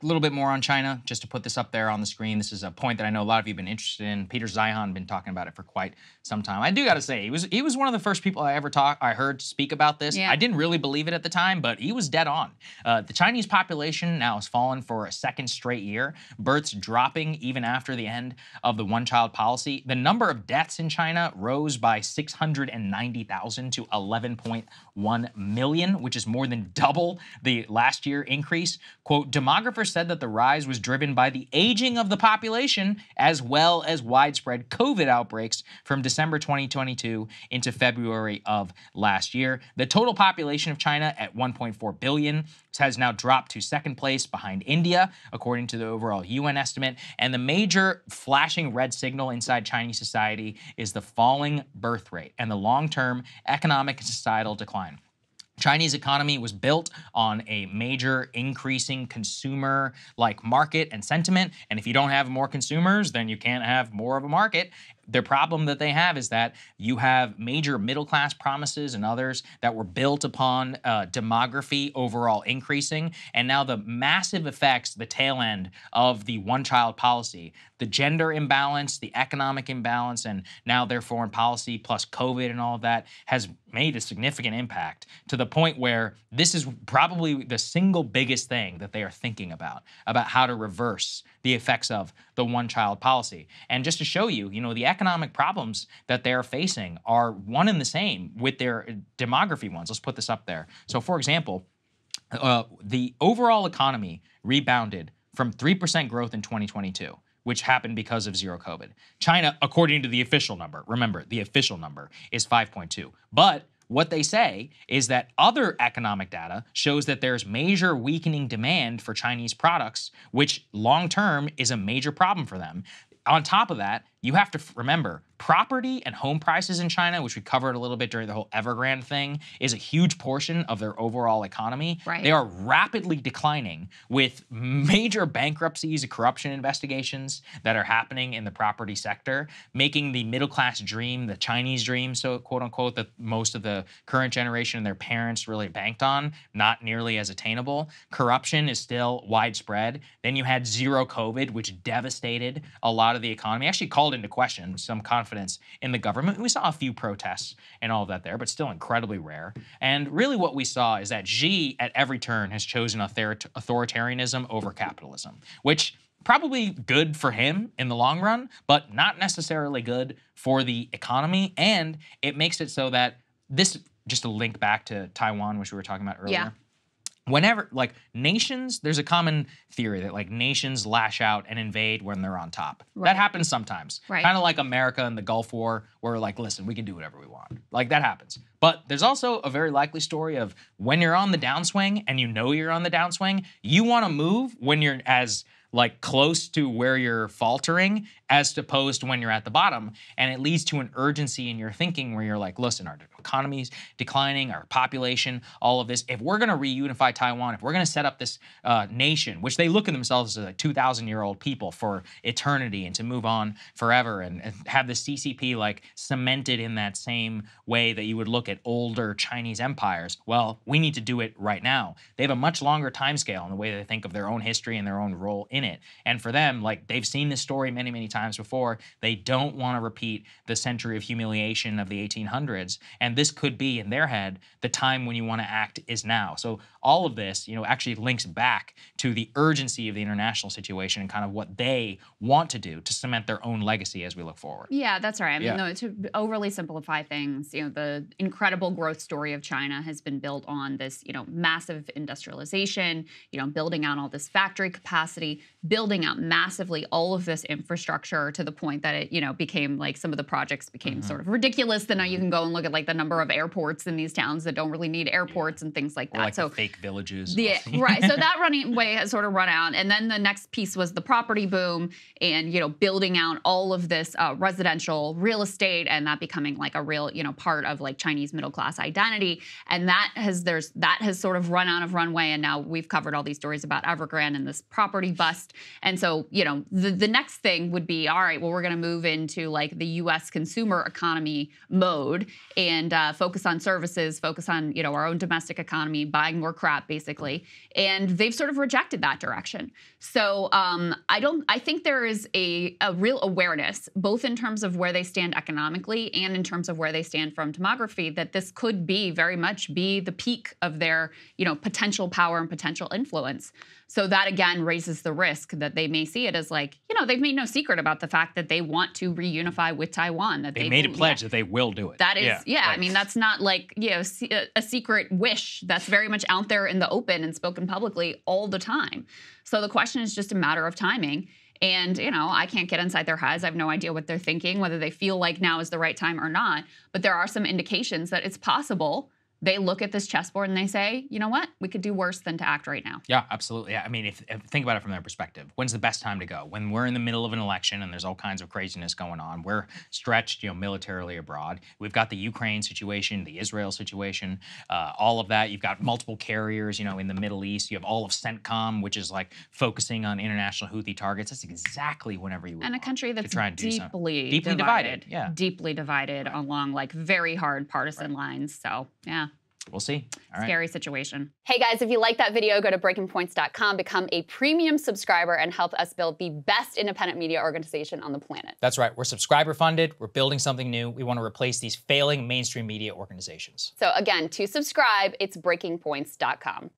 a little bit more on China, just to put this up there on the screen. This is a point that I know a lot of you have been interested in. Peter Zeihan been talking about it for quite some time. I do got to say, he was he was one of the first people I ever talk I heard speak about this. Yeah. I didn't really believe it at the time, but he was dead on. Uh, the Chinese population now has fallen for a second straight year. Births dropping even after the end of the one-child policy. The number of deaths in China rose by 690,000 to 11.1 million, which is more than double the last year increase. Quote, demographers said that the rise was driven by the aging of the population as well as widespread COVID outbreaks from December 2022 into February of last year. The total population of China at 1.4 billion has now dropped to second place behind India, according to the overall UN estimate. And the major flashing red signal inside Chinese society is the falling birth rate and the long term economic and societal decline. Chinese economy was built on a major increasing consumer like market and sentiment. And if you don't have more consumers, then you can't have more of a market. The problem that they have is that you have major middle class promises and others that were built upon uh, demography overall increasing. And now the massive effects, the tail end of the one child policy, the gender imbalance, the economic imbalance, and now their foreign policy plus COVID and all of that has made a significant impact to the point where this is probably the single biggest thing that they are thinking about, about how to reverse the effects of the one child policy. And just to show you, you know, the economic problems that they're facing are one and the same with their demography ones. Let's put this up there. So, for example, uh, the overall economy rebounded from 3% growth in 2022 which happened because of zero COVID. China, according to the official number, remember, the official number is 5.2. But what they say is that other economic data shows that there's major weakening demand for Chinese products, which long term is a major problem for them. On top of that, you have to remember property and home prices in China, which we covered a little bit during the whole Evergrande thing, is a huge portion of their overall economy. Right. They are rapidly declining with major bankruptcies and corruption investigations that are happening in the property sector, making the middle class dream, the Chinese dream, so quote unquote, that most of the current generation and their parents really banked on, not nearly as attainable. Corruption is still widespread. Then you had zero COVID, which devastated a lot of the economy, actually called into question some confidence in the government. We saw a few protests and all of that there, but still incredibly rare. And really, what we saw is that Xi at every turn has chosen author- authoritarianism over capitalism, which probably good for him in the long run, but not necessarily good for the economy. And it makes it so that this, just to link back to Taiwan, which we were talking about earlier. Yeah. Whenever, like nations, there's a common theory that like nations lash out and invade when they're on top. Right. That happens sometimes. Right. Kind of like America in the Gulf War, where we're like, listen, we can do whatever we want. Like that happens. But there's also a very likely story of when you're on the downswing and you know you're on the downswing, you want to move when you're as like close to where you're faltering as opposed to when you're at the bottom. And it leads to an urgency in your thinking where you're like, listen, our economy's declining, our population, all of this. If we're going to reunify Taiwan, if we're going to set up this uh, nation, which they look at themselves as a 2,000 year old people for eternity and to move on forever and, and have the CCP like cemented in that same way that you would look at older Chinese empires, well, we need to do it right now. They have a much longer timescale in the way they think of their own history and their own role it. And for them, like they've seen this story many, many times before. They don't want to repeat the century of humiliation of the 1800s. And this could be in their head the time when you want to act is now. So all of this, you know, actually links back to the urgency of the international situation and kind of what they want to do to cement their own legacy as we look forward. Yeah, that's right. I mean, Yeah. no, to overly simplify things, you know, the incredible growth story of China has been built on this, you know, massive industrialization, you know, building out all this factory capacity, building out massively all of this infrastructure to the point that it, you know, became like some of the projects became Mm-hmm. sort of ridiculous. Then now you can go and look at like the number of airports in these towns that don't really need airports and things like that. like so fake villages. the, right. So that running way has sort of run out. And then the next piece was the property boom and, you know, building out all of this uh, residential real estate and that becoming like a real, you know, part of like Chinese middle class identity. And that has, there's, that has sort of run out of runway. And now we've covered all these stories about Evergrande and this property bust. And so, you know, the, the next thing would be all right, well, we're going to move into like the US consumer economy mode and uh, focus on services, focus on, you know, our own domestic economy, buying more crap, basically. And they've sort of rejected that direction. So um, I don't, I think there is a, a real awareness, both in terms of where they stand economically and in terms of where they stand from demography, that this could be very much be the peak of their, you know, potential power and potential influence. So that again raises the risk that they may see it as like, you know, they've made no secret about the fact that they want to reunify with Taiwan. That They, they, made a pledge yeah. that they will do it. That is, yeah. Yeah, I mean, that's not like you know a- uh, a secret wish. That's very much out there in the open and spoken publicly all the time. So the question is just a matter of timing. And you know, I can't get inside their heads. I have no idea what they're thinking, whether they feel like now is the right time or not. But there are some indications that it's possible they look at this chessboard and they say, you know what, we could do worse than to act right now. Yeah, absolutely. I mean, if, if think about it from their perspective, when's the best time to go? When we're in the middle of an election and there's all kinds of craziness going on. We're stretched, you know, militarily abroad. We've got the Ukraine situation, the Israel situation, uh, all of that. You've got multiple carriers, you know, in the Middle East. You have all of CENTCOM, which is like focusing on international Houthi targets. That's exactly whenever you and a country that's try and do deeply, Deeply divided, yeah. deeply divided along like very hard partisan lines. So yeah, We'll see. All right. scary situation. Hey guys, if you like that video, go to breakingpoints.com, become a premium subscriber, and help us build the best independent media organization on the planet. That's right. We're subscriber funded. We're building something new. We want to replace these failing mainstream media organizations. So again, to subscribe, it's breakingpoints.com.